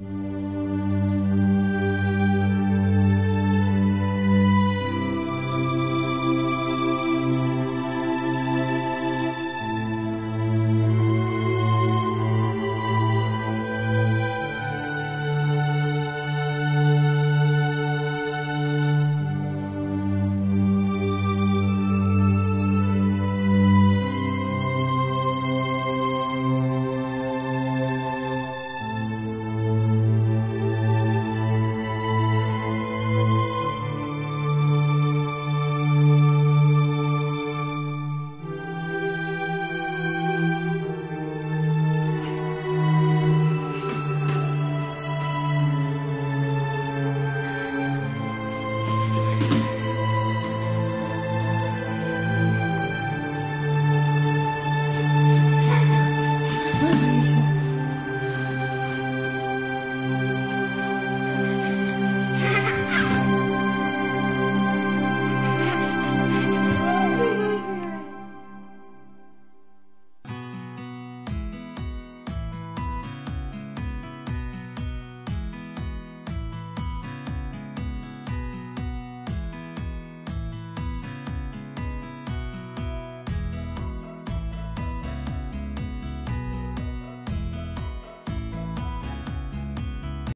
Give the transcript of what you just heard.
you Bye.